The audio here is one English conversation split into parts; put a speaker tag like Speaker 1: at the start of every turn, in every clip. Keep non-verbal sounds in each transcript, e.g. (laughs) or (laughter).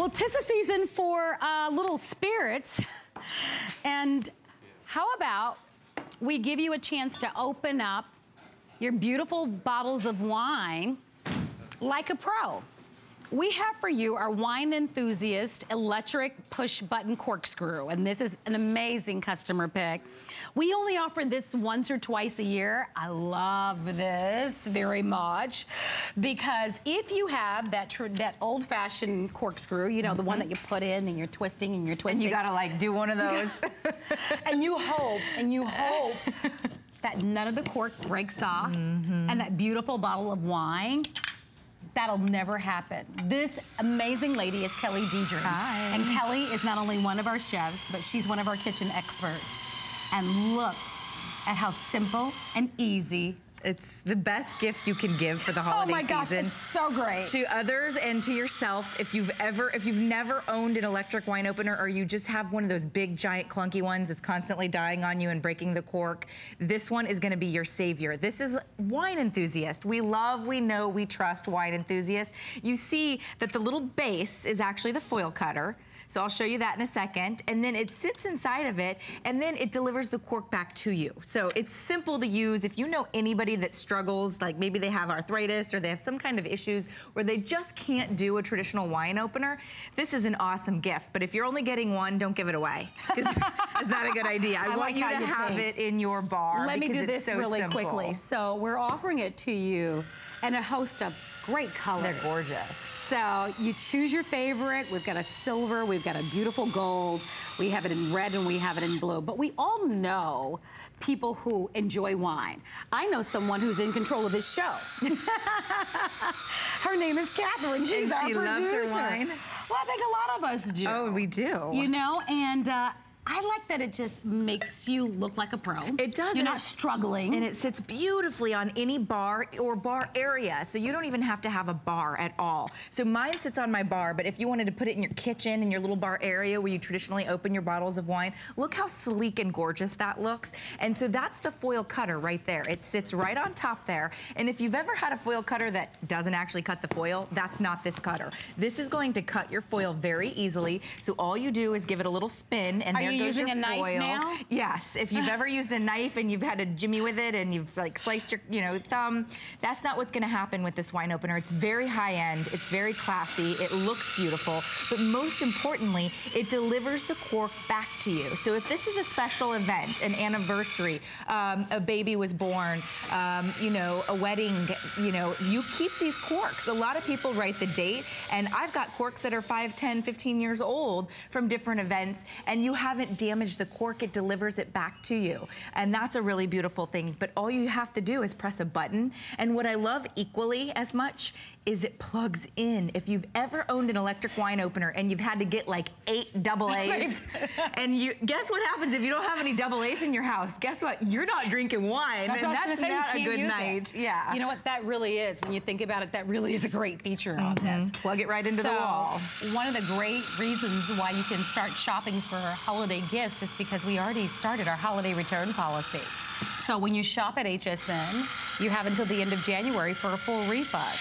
Speaker 1: Well, tis the season for uh, little spirits. And how about we give you a chance to open up your beautiful bottles of wine like a pro. We have for you our wine enthusiast electric push button corkscrew, and this is an amazing customer pick. We only offer this once or twice a year. I love this very much because if you have that that old-fashioned corkscrew, you know, mm -hmm. the one mm-hmm. that you put in and you're twisting and you're twisting.
Speaker 2: And you gotta like do one of (laughs) those.
Speaker 1: and you hope, and you hope that none of the cork breaks off mm -hmm. and that beautiful bottle of wine That'll never happen. This amazing lady is Kelly Dedron.
Speaker 2: Hi.
Speaker 1: And Kelly is not only one of our chefs, but she's one of our kitchen experts. And look at how simple and easy
Speaker 2: it's the best gift you can give for the oh holiday season.
Speaker 1: Oh my gosh, it's so great.
Speaker 2: To others and to yourself, if you've ever, if you've never owned an electric wine opener or you just have one of those big, giant, clunky ones that's constantly dying on you and breaking the cork, this one is gonna be your savior. This is wine enthusiast. We love, we know, we trust wine enthusiasts. You see that the little base is actually the foil cutter. So I'll show you that in a second. And then it sits inside of it and then it delivers the cork back to you. So it's simple to use. If you know anybody that struggles, like maybe they have arthritis or they have some kind of issues where they just can't do a traditional wine opener, this is an awesome gift. But if you're only getting one, don't give it away. It's (laughs) not a good idea. I, I want like you to you have think. it in your bar.
Speaker 1: Let me do this so really simple. quickly. So we're offering it to you and a host of great colors.
Speaker 2: They're gorgeous.
Speaker 1: So you choose your favorite. We've got a silver, we've got a beautiful gold. We have it in red and we have it in blue. But we all know people who enjoy wine. I know someone who's in control of this show. (laughs) her name is Catherine. She's
Speaker 2: and
Speaker 1: our
Speaker 2: she
Speaker 1: producer.
Speaker 2: loves her wine.
Speaker 1: Well, I think a lot of us do.
Speaker 2: Oh, we do.
Speaker 1: You know, and uh, I like that it just makes you look like a pro.
Speaker 2: It does.
Speaker 1: You're not struggling.
Speaker 2: And it sits beautifully on any bar or bar area. So you don't even have to have a bar at all. So mine sits on my bar, but if you wanted to put it in your kitchen, in your little bar area where you traditionally open your bottles of wine, look how sleek and gorgeous that looks. And so that's the foil cutter right there. It sits right on top there. And if you've ever had a foil cutter that doesn't actually cut the foil, that's not this cutter. This is going to cut your foil very easily. So all you do is give it a little spin and there
Speaker 1: you using a knife now?
Speaker 2: Yes. If you've ever used a knife and you've had a jimmy with it and you've like sliced your, you know, thumb, that's not what's gonna happen with this wine opener. It's very high end, it's very classy, it looks beautiful, but most importantly, it delivers the cork back to you. So if this is a special event, an anniversary, um, a baby was born, um, you know, a wedding, you know, you keep these corks. A lot of people write the date and I've got corks that are 5, 10, 15 years old from different events and you haven't doesn't the cork, it delivers it back to you. And that's a really beautiful thing. But all you have to do is press a button. And what I love equally as much is it plugs in. If you've ever owned an electric wine opener and you've had to get like eight double A's, (laughs) (laughs) and you guess what happens if you don't have any double A's in your house? Guess what? You're not drinking wine,
Speaker 1: that's
Speaker 2: and that's not a good night.
Speaker 1: It. Yeah. You know what? That really is. When you think about it, that really is a great feature mm -hmm. on
Speaker 2: this. Plug it right into
Speaker 1: so,
Speaker 2: the wall.
Speaker 1: One of the great reasons why you can start shopping for holiday gifts is because we already started our holiday return policy. So when you shop at HSN, you have until the end of January for a full refund.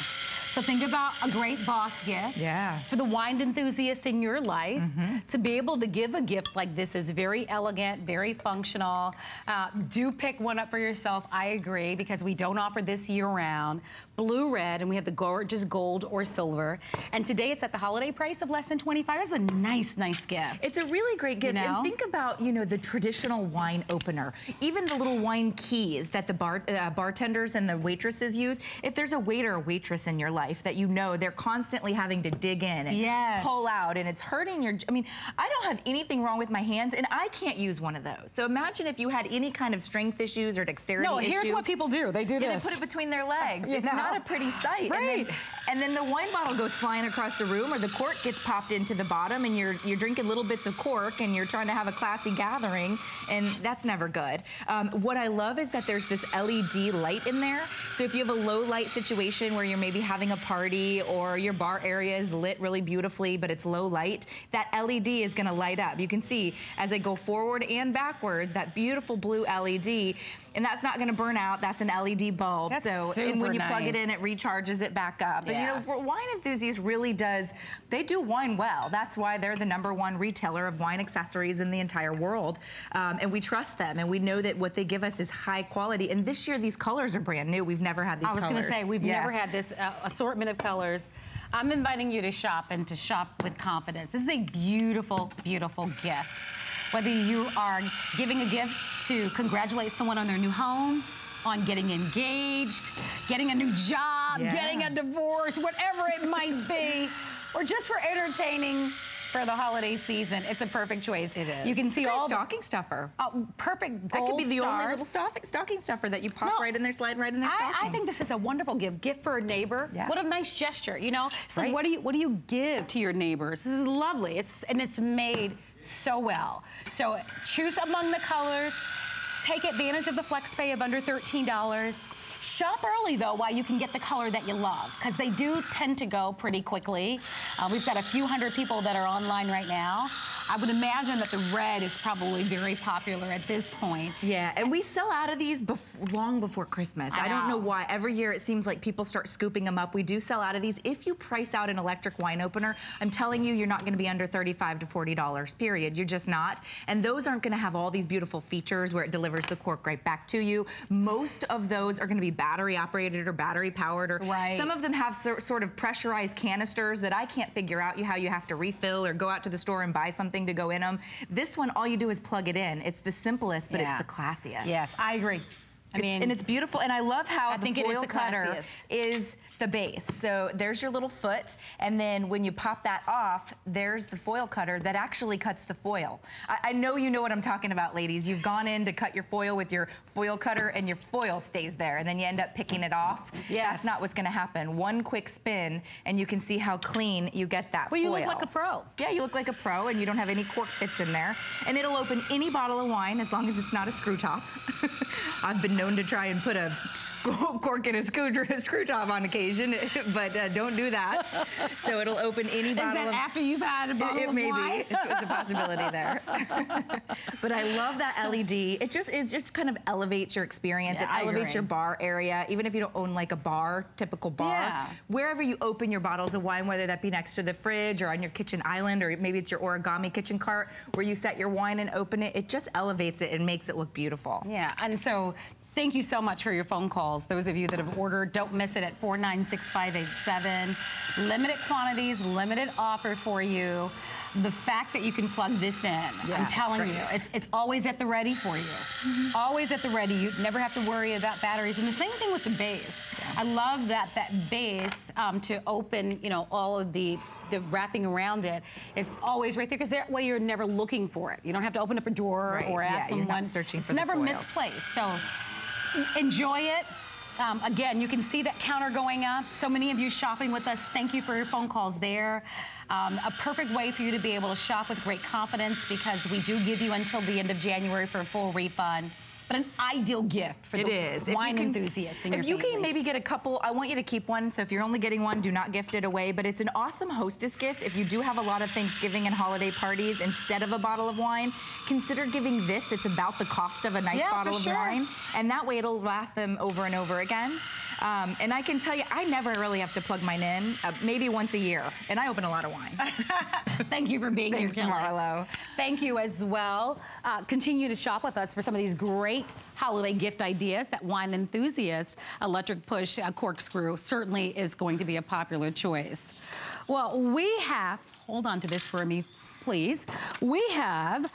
Speaker 1: So think about a great boss gift.
Speaker 2: Yeah.
Speaker 1: For the wine enthusiast in your life, mm -hmm. to be able to give a gift like this is very elegant, very functional. Uh, do pick one up for yourself, I agree, because we don't offer this year round. Blue, red, and we have the gorgeous gold or silver. And today it's at the holiday price of less than 25. That's a nice, nice gift.
Speaker 2: It's a really great gift. You know? And think about, you know, the traditional wine opener. Even the little wine keys that the bar, uh, bartenders and the waitresses use. If there's a waiter or waitress in your life, life that you know they're constantly having to dig in and
Speaker 1: yes.
Speaker 2: pull out and it's hurting your, I mean, I don't have anything wrong with my hands and I can't use one of those. So imagine if you had any kind of strength issues or dexterity
Speaker 1: No, here's
Speaker 2: issue,
Speaker 1: what people do. They do
Speaker 2: and
Speaker 1: this.
Speaker 2: they put it between their (laughs) legs. it's know. not a pretty sight.
Speaker 1: Right.
Speaker 2: And then, and then the wine bottle goes flying across the room or the cork gets popped into the bottom and you're, you're drinking little bits of cork and you're trying to have a classy gathering and that's never good. Um, what I love is that there's this LED light in there. So if you have a low light situation where you're maybe having a party or your bar area is lit really beautifully, but it's low light, that LED is gonna light up. You can see as I go forward and backwards, that beautiful blue LED and that's not gonna burn out. That's an LED bulb.
Speaker 1: That's
Speaker 2: so,
Speaker 1: super
Speaker 2: and when you plug it in, it recharges it back up. And you know, wine enthusiast really does, they do wine well. That's why they're the number one retailer of wine accessories in the entire world. Um, and we trust them and we know that what they give us is high quality. And this year, these colors are brand new. We've never had these
Speaker 1: I was
Speaker 2: colors.
Speaker 1: going to say, we've
Speaker 2: Yeah.
Speaker 1: never had this uh, assortment of colors. I'm inviting you to shop and to shop with confidence. This is a beautiful, beautiful gift. Whether you are giving a gift to congratulate someone on their new home, on getting engaged, getting a new job,
Speaker 2: Yeah.
Speaker 1: getting a divorce, whatever it might be, or just for entertaining for the holiday season, it's a perfect choice.
Speaker 2: It is.
Speaker 1: You can see all the
Speaker 2: stocking stuffer.
Speaker 1: uh, perfect
Speaker 2: That could be the only little stocking, stocking stuffer that you pop
Speaker 1: No.
Speaker 2: right in there, slide right in their
Speaker 1: I. I think this is a wonderful gift. Gift for a neighbor.
Speaker 2: Yeah.
Speaker 1: What a nice gesture. You know, it's like what do you what do you give to your neighbors? This is lovely. It's and it's made so well. So choose among the colors. Take advantage of the flex pay of under thirteen dollars. Shop early though while you can get the color that you love because they do tend to go pretty quickly. Uh, we've got a few hundred people that are online right now. I would imagine that the red is probably very popular at this point.
Speaker 2: Yeah, and we sell out of these bef- long before Christmas.
Speaker 1: I
Speaker 2: I, don't know why. Every year it seems like people start scooping them up. We do sell out of these. If you price out an electric wine opener, I'm telling you, you're not going to be under 35 to 40 dollars. Period. You're just not. And those aren't going to have all these beautiful features where it delivers the cork right back to you. Most of those are going to be battery operated or battery powered, or
Speaker 1: Right.
Speaker 2: some of them have sor- sort of pressurized canisters that I can't figure out you how you have to refill or go out to the store and buy something to go in them. This one, all you do is plug it in. It's the simplest, but
Speaker 1: Yeah.
Speaker 2: it's the classiest.
Speaker 1: Yes, I agree. I
Speaker 2: It's-
Speaker 1: mean,
Speaker 2: and it's beautiful, and I love how
Speaker 1: I
Speaker 2: the
Speaker 1: think it is
Speaker 2: foil
Speaker 1: the
Speaker 2: cutter
Speaker 1: classiest.
Speaker 2: is the base. So there's your little foot, and then when you pop that off, there's the foil cutter that actually cuts the foil. I, I know you know what I'm talking about, ladies. You've gone in to cut your foil with your foil cutter, and your foil stays there, and then you end up picking it off.
Speaker 1: Yes.
Speaker 2: That's not what's going to happen. One quick spin, and you can see how clean you get that
Speaker 1: well, you look like a pro.
Speaker 2: Yeah, you look like a pro and you don't have any cork bits in there. And it'll open any bottle of wine as long as it's not a screw top. (laughs) I've been known to try and put a (laughs) cork in a screw, screw top on occasion, (laughs) but uh, don't do that. So it'll open any bottle.
Speaker 1: Is that
Speaker 2: of
Speaker 1: after you've had a
Speaker 2: it,
Speaker 1: bottle
Speaker 2: it
Speaker 1: of
Speaker 2: may
Speaker 1: wine?
Speaker 2: be. It's, it's a possibility there. (laughs) but I love that LED. It just is just kind of elevates your experience.
Speaker 1: Yeah,
Speaker 2: it elevates your bar area, even if you don't own like a bar, typical bar.
Speaker 1: Yeah.
Speaker 2: Wherever you open your bottles of wine, whether that be next to the fridge or on your kitchen island, or maybe it's your origami kitchen cart where you set your wine and open it, it just elevates it and makes it look beautiful.
Speaker 1: Yeah, and so thank you so much for your phone calls. Those of you that have ordered, don't miss it at 496587. Limited quantities, limited offer for you. The fact that you can plug this in,
Speaker 2: Yeah,
Speaker 1: I'm telling
Speaker 2: great.
Speaker 1: you, it's it's always at the ready for you. Always at the ready. You never have to worry about batteries. And the same thing with the base. I love that that base um, to open, you know, all of the the wrapping around it is always right there because that way you're never looking for it. You don't have to open up a drawer
Speaker 2: Right,
Speaker 1: or
Speaker 2: yeah,
Speaker 1: ask
Speaker 2: you're not
Speaker 1: someone.
Speaker 2: searching
Speaker 1: it's
Speaker 2: for the
Speaker 1: never misplaced. So enjoy it. Um, again, you can see that counter going up. So many of you shopping with us, thank you for your phone calls there. Um, a perfect way for you to be able to shop with great confidence because we do give you until the end of January for a full refund. But an ideal gift for
Speaker 2: It
Speaker 1: the
Speaker 2: is.
Speaker 1: Wine
Speaker 2: can-
Speaker 1: enthusiast in
Speaker 2: If
Speaker 1: your
Speaker 2: you can maybe get a couple, I want you to keep one. So if you're only getting one, do not gift it away. But it's an awesome hostess gift. If you do have a lot of Thanksgiving and holiday parties, instead of a bottle of wine, consider giving this. It's about the cost of a nice
Speaker 1: Yeah,
Speaker 2: bottle of
Speaker 1: sure.
Speaker 2: wine. And that way it'll last them over and over again. Um, and I can tell you, I never really have to plug mine in, uh, maybe once a year. And I open a lot of wine. (laughs)
Speaker 1: Thank you for being
Speaker 2: Thanks,
Speaker 1: here.
Speaker 2: Marlo.
Speaker 1: Thank you as well. Uh, continue to shop with us for some of these great holiday gift ideas. That wine enthusiast electric push uh, corkscrew certainly is going to be a popular choice. Well, we have, hold on to this for me, please. We have